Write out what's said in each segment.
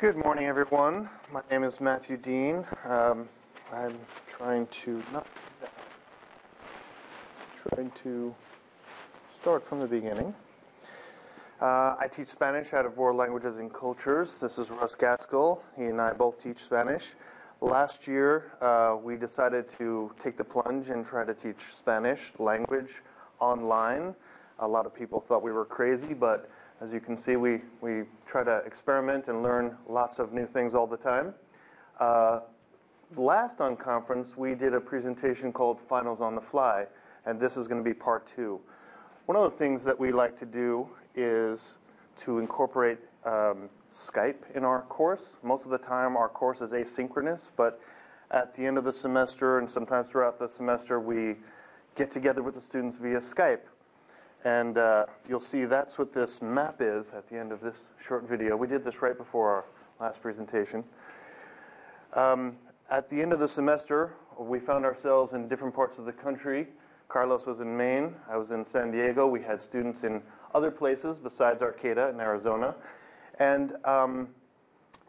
Good morning, everyone. My name is Matthew Dean. Um, I'm trying to not trying to start from the beginning. Uh, I teach Spanish out of World Languages and Cultures. This is Russ Gaskell. He and I both teach Spanish. Last year, uh, we decided to take the plunge and try to teach Spanish language online. A lot of people thought we were crazy, but as you can see, we, we try to experiment and learn lots of new things all the time. Uh, last unConference, we did a presentation called Finals on the Fly, and this is going to be part two. One of the things that we like to do is to incorporate um, Skype in our course. Most of the time, our course is asynchronous, but at the end of the semester and sometimes throughout the semester, we get together with the students via Skype. And uh, you'll see that's what this map is at the end of this short video. We did this right before our last presentation. Um, at the end of the semester, we found ourselves in different parts of the country. Carlos was in Maine, I was in San Diego. We had students in other places besides Arcata in Arizona. And um,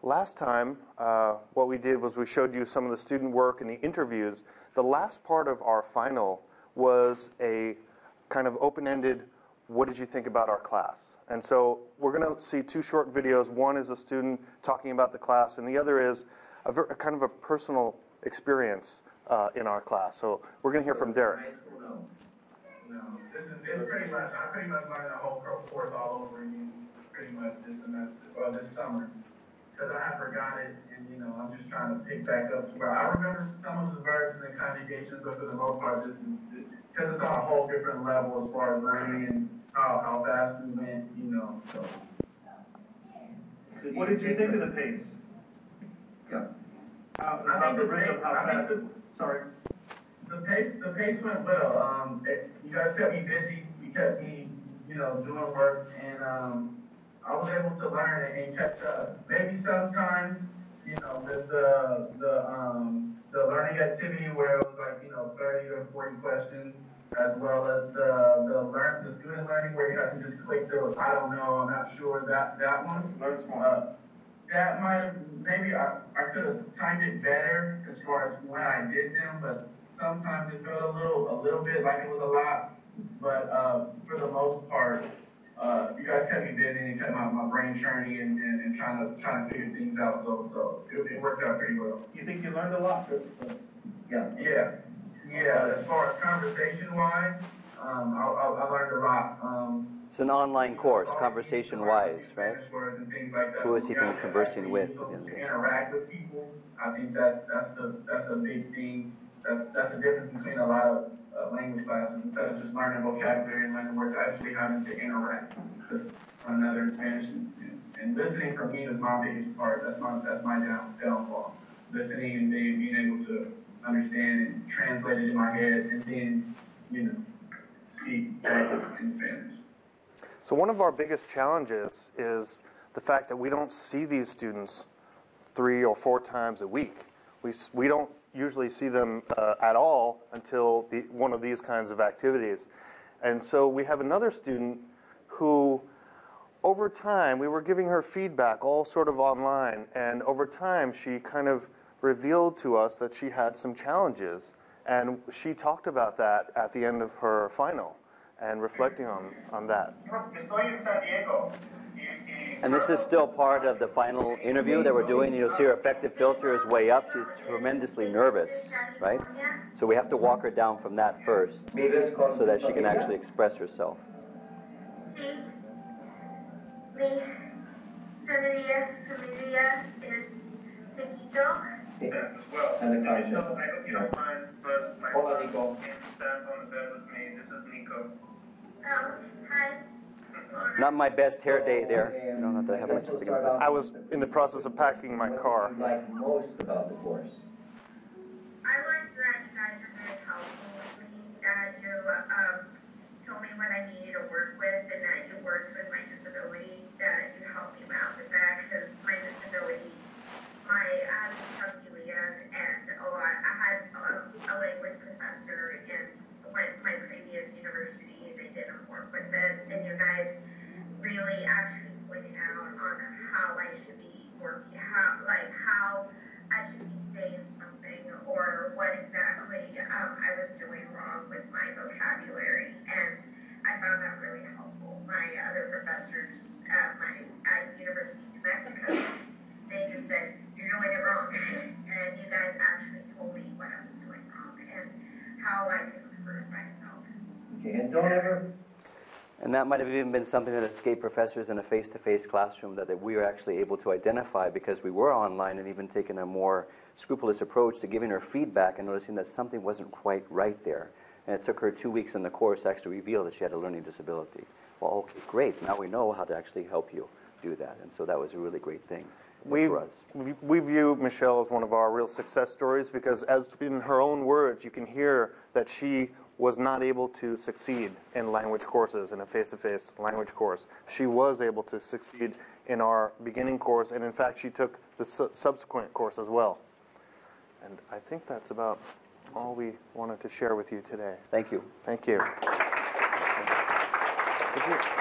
last time, uh, what we did was we showed you some of the student work and the interviews. The last part of our final was a kind of open-ended, what did you think about our class? And so we're going to see two short videos. One is a student talking about the class, and the other is a, ver- a kind of a personal experience uh, in our class. So we're going to hear from Derek. No, this is, it's pretty much, I pretty much learned the whole course all over again, pretty much this semester, or this summer. Cause I forgot it, and you know, I'm just trying to pick back up to where, I remember some of the verbs and the conjugations, but for the most part, this is, cause it's on a whole different level as far as learning and how, how fast we went, you know, so. What did you think of the pace? Yeah. How, I think the the rhythm, how I think fast, sorry. The pace, the pace went well. Um, it, you guys kept me busy. You kept me, you know, doing work, and um, I was able to learn and catch up. Maybe sometimes, you know, the the the um the learning activity where it was like, you know, 30 or 40 questions, as well as the the learn the student learning where you have to just click the I don't know, I'm not sure that that one. LearnSmart. Uh, that might have, maybe I, I could have timed it better as far as when I did them, but sometimes it felt a little, a little bit like it was a lot. But, uh, for the most part, uh, you guys kept me busy and kept my, my brain churning and, and, and trying to, trying to figure things out. So, so it, it worked out pretty well. You think you learned a lot? Yeah. Yeah, yeah, as far as conversation wise, um, I, I, I learned a lot. Um, It's an online course, conversation-wise, right? Who is he Yeah, conversing with? To interact with people, I think that's, that's the, that's a big thing. That's, that's the difference between a lot of uh, language classes. Instead of just learning vocabulary and learning words, actually having to interact with one another in Spanish. And, and listening for me is my biggest part. That's my, that's my down, downfall. Listening and being, being able to understand and translate it in my head and then, you know, speak back in Spanish. So one of our biggest challenges is the fact that we don't see these students three or four times a week. We, we don't usually see them uh, at all until the, one of these kinds of activities. And so we have another student who, over time, we were giving her feedback all sort of online, and over time she kind of revealed to us that she had some challenges. And she talked about that at the end of her final and reflecting on, on that. Estoy en San Diego. And this is still part of the final interview that we're doing. You'll see her affective filter is way up. She's tremendously nervous, right? So we have to walk her down from that first so that she can actually express herself. Sí, mi familia, familia es de Quito. Well, And the I concept. hope you don't mind, but my Hola, son Nico. came to stand on the bed with me. This is Nico. Um, hi. Not my best hair day there. You don't have to have much to think about. I was in the process of packing my car. like most about the course? I like that you guys are very helpful with me, that you, um, told me what I needed to work with, and that you worked with my disability, that you helped me out with that, because my disability, my, I have dyscalculia, and a lot, I had a, a language professor in my, my previous university, they didn't work with it, actually pointed out on how I should be working, how, like how I should be saying something or what exactly um, I was doing wrong with my vocabulary. And I found that really helpful. My other professors at my at University of New Mexico, they just said, You're doing it wrong. and you guys actually told me what I was doing wrong and how I could improve myself. Okay, and don't ever, And that might have even been something that escaped professors in a face-to-face classroom that, that we were actually able to identify because we were online and even taken a more scrupulous approach to giving her feedback and noticing that something wasn't quite right there. And it took her two weeks in the course to actually reveal that she had a learning disability. Well, okay, great. Now we know how to actually help you do that. And so that was a really great thing We, we view Michelle as one of our real success stories because, as in her own words, you can hear that she was not able to succeed in language courses, in a face to face language course. She was able to succeed in our beginning course, and in fact, she took the su- subsequent course as well. And I think that's about all we wanted to share with you today. Thank you. Thank you. Did you-